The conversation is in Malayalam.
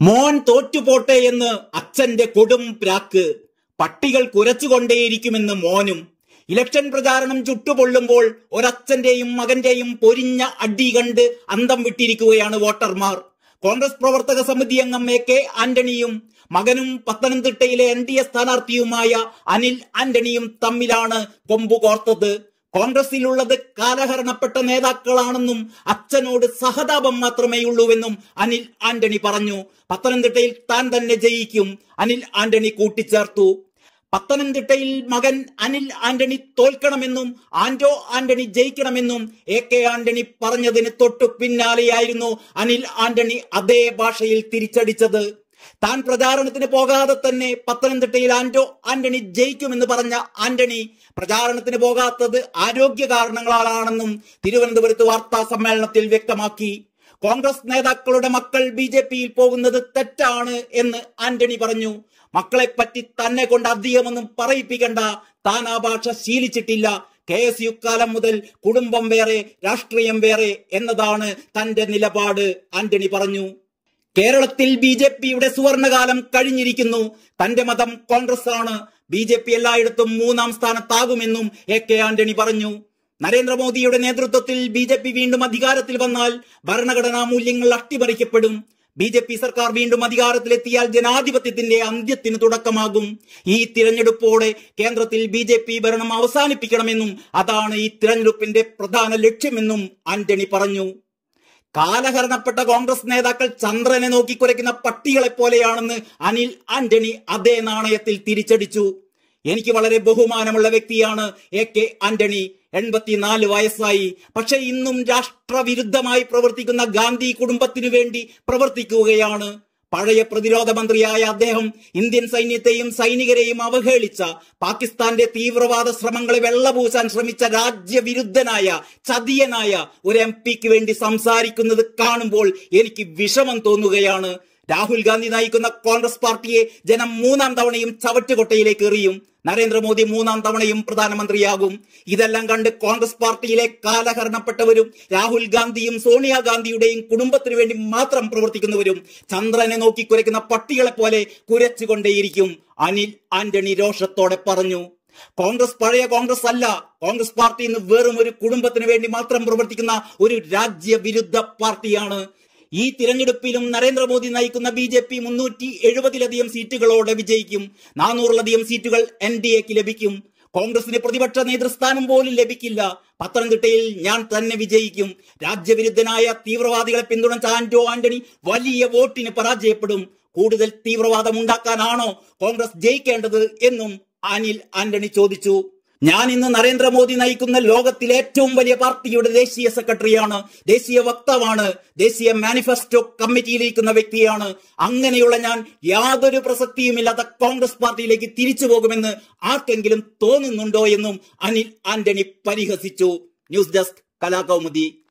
മോൻ തോറ്റുപോട്ടെ എന്ന് അച്ഛന്റെ കൊടും പ്രാക്ക് പട്ടികൾ കുരച്ചുകൊണ്ടേയിരിക്കുമെന്ന് മോനും ഇലക്ഷൻ പ്രചാരണം ചുട്ടുപൊള്ളുമ്പോൾ ഒരച്ഛന്റെയും മകന്റെയും പൊരിഞ്ഞ അടി കണ്ട് അന്തം വിട്ടിരിക്കുകയാണ് വോട്ടർമാർ. കോൺഗ്രസ് പ്രവർത്തക സമിതി അംഗം എ കെ ആന്റണിയും മകനും പത്തനംതിട്ടയിലെ എൻ ഡി എ സ്ഥാനാർത്ഥിയുമായ അനിൽ ആന്റണിയും തമ്മിലാണ് കൊമ്പു കോർത്തത് കോൺഗ്രസിലുള്ളത് കാലഹരണപ്പെട്ട നേതാക്കളാണെന്നും അച്ഛനോട് സഹതാപം മാത്രമേയുള്ളൂവെന്നും അനിൽ ആന്റണി പറഞ്ഞു. പത്തനംതിട്ടയിൽ താൻ തന്നെ ജയിക്കും. അനിൽ ആന്റണി കൂട്ടിച്ചേർത്തു. പത്തനംതിട്ടയിൽ മകൻ അനിൽ ആന്റണി തോൽക്കണമെന്നും ആന്റോ ആന്റണി ജയിക്കണമെന്നും എ കെ ആന്റണി പറഞ്ഞതിന് തൊട്ടു പിന്നാലെയായിരുന്നു അനിൽ ആന്റണി അതേ ഭാഷയിൽ തിരിച്ചടിച്ചത്. താൻ പ്രചാരണത്തിന് പോകാതെ തന്നെ പത്തനംതിട്ടയിൽ ആന്റോ ആന്റണി ജയിക്കുമെന്ന് പറഞ്ഞ ആന്റണി പ്രചാരണത്തിന് പോകാത്തത് ആരോഗ്യ കാരണങ്ങളാണെന്നും തിരുവനന്തപുരത്ത് വാർത്താ സമ്മേളനത്തിൽ വ്യക്തമാക്കി. കോൺഗ്രസ് നേതാക്കളുടെ മക്കൾ ബി ജെ പിയിൽ പോകുന്നത് തെറ്റാണ് എന്ന് ആന്റണി പറഞ്ഞു. മക്കളെ പറ്റി തന്നെ കൊണ്ട് അധികമൊന്നും പറയിപ്പിക്കണ്ട. താൻ ആ ഭാഷ ശീലിച്ചിട്ടില്ല. കെ എസ് യു കാലം മുതൽ കുടുംബം വേറെ രാഷ്ട്രീയം വേറെ എന്നതാണ് തന്റെ നിലപാട് ആന്റണി പറഞ്ഞു. കേരളത്തിൽ ബി ജെ പിയുടെ സുവർണകാലം കഴിഞ്ഞിരിക്കുന്നു. തന്റെ മതം കോൺഗ്രസ് ആണ് ബി ജെ പി എല്ലായിടത്തും മൂന്നാം സ്ഥാനത്താകുമെന്നും എ കെ ആന്റണി പറഞ്ഞു. നരേന്ദ്രമോദിയുടെ നേതൃത്വത്തിൽ ബി ജെ പി വീണ്ടും അധികാരത്തിൽ വന്നാൽ ഭരണഘടനാ മൂല്യങ്ങൾ അട്ടിമറിക്കപ്പെടും. ബി ജെ പി സർക്കാർ വീണ്ടും അധികാരത്തിലെത്തിയാൽ ജനാധിപത്യത്തിന്റെ അന്ത്യത്തിന് തുടക്കമാകും. ഈ തിരഞ്ഞെടുപ്പോടെ കേന്ദ്രത്തിൽ ബി ജെ പി ഭരണം അവസാനിപ്പിക്കണമെന്നും അതാണ് ഈ തിരഞ്ഞെടുപ്പിന്റെ പ്രധാന ലക്ഷ്യമെന്നും ആന്റണി പറഞ്ഞു. കാലഹരണപ്പെട്ട കോൺഗ്രസ് നേതാക്കൾ ചന്ദ്രനെ നോക്കി കുരയ്ക്കുന്ന പട്ടികളെ പോലെയാണെന്ന് അനിൽ ആന്റണി അതേ നാണയത്തിൽ തിരിച്ചടിച്ചു. എനിക്ക് വളരെ ബഹുമാനമുള്ള വ്യക്തിയാണ് എ കെ ആന്റണി. എൺപത്തിനാല് വയസ്സായി. പക്ഷെ ഇന്നും രാഷ്ട്രവിരുദ്ധമായി പ്രവർത്തിക്കുന്ന ഗാന്ധി കുടുംബത്തിനു വേണ്ടി പ്രവർത്തിക്കുകയാണ്. പഴയ പ്രതിരോധ മന്ത്രിയായ അദ്ദേഹം ഇന്ത്യൻ സൈന്യത്തെയും സൈനികരെയും അവഹേളിച്ച പാകിസ്ഥാന്റെ തീവ്രവാദ ശ്രമങ്ങളെ വെള്ളപൂശാൻ ശ്രമിച്ച രാജ്യവിരുദ്ധനായ ചതിയനായ ഒരു എം പിക്ക് വേണ്ടി സംസാരിക്കുന്നത് കാണുമ്പോൾ എനിക്ക് വിഷമം തോന്നുകയാണ്. രാഹുൽ ഗാന്ധി നയിക്കുന്ന കോൺഗ്രസ് പാർട്ടിയെ ജനം മൂന്നാം തവണയും ചവറ്റുകൊട്ടയിലേക്ക് എറിയും. നരേന്ദ്രമോദി മൂന്നാം തവണയും പ്രധാനമന്ത്രിയാകും. ഇതെല്ലാം കണ്ട് കോൺഗ്രസ് പാർട്ടിയിലെ കാലഹരണപ്പെട്ടവരും രാഹുൽ ഗാന്ധിയും സോണിയാഗാന്ധിയുടെയും കുടുംബത്തിനു വേണ്ടി മാത്രം പ്രവർത്തിക്കുന്നവരും ചന്ദ്രനെ നോക്കി കുരയ്ക്കുന്ന പട്ടികളെ പോലെ കുരച്ചുകൊണ്ടേയിരിക്കും. അനിൽ ആന്റണി രോഷത്തോടെ പറഞ്ഞു കോൺഗ്രസ് പഴയ കോൺഗ്രസ് അല്ല. കോൺഗ്രസ് പാർട്ടി ഇന്ന് വെറും ഒരു കുടുംബത്തിന് വേണ്ടി മാത്രം പ്രവർത്തിക്കുന്ന ഒരു രാജ്യവിരുദ്ധ പാർട്ടിയാണ്. ഈ തിരഞ്ഞെടുപ്പിലും നരേന്ദ്രമോദി നയിക്കുന്ന ബി ജെ പി മുന്നൂറ്റി എഴുപതിലധികം സീറ്റുകളോടെ വിജയിക്കും. നാനൂറിലധികം സീറ്റുകൾ എൻ ഡി എക്ക് ലഭിക്കും. കോൺഗ്രസിന് പ്രതിപക്ഷ നേതൃസ്ഥാനം പോലും ലഭിക്കില്ല. പത്തനംതിട്ടയിൽ ഞാൻ തന്നെ വിജയിക്കും. രാജ്യവിരുദ്ധനായ തീവ്രവാദികളെ പിന്തുണച്ച ആന്റോ ആന്റണി വലിയ വോട്ടിന് പരാജയപ്പെടും. കൂടുതൽ തീവ്രവാദം ഉണ്ടാക്കാനാണോ കോൺഗ്രസ് ജയിക്കേണ്ടത് എന്നും അനിൽ ആന്റണി ചോദിച്ചു. ഞാൻ ഇന്ന് നരേന്ദ്രമോദി നയിക്കുന്ന ലോകത്തിലെ ഏറ്റവും വലിയ പാർട്ടിയുടെ ദേശീയ സെക്രട്ടറിയാണ് ദേശീയ വക്താവാണ് ദേശീയ മാനിഫെസ്റ്റോ കമ്മിറ്റിയിലിരിക്കുന്ന വ്യക്തിയാണ്. അങ്ങനെയുള്ള ഞാൻ യാതൊരു പ്രസക്തിയുമില്ലാത്ത കോൺഗ്രസ് പാർട്ടിയിലേക്ക് തിരിച്ചു പോകുമെന്ന് ആർക്കെങ്കിലും തോന്നുന്നുണ്ടോ എന്നും അനിൽ ആന്റണി പരിഹസിച്ചു. News desk Kalakaumudi.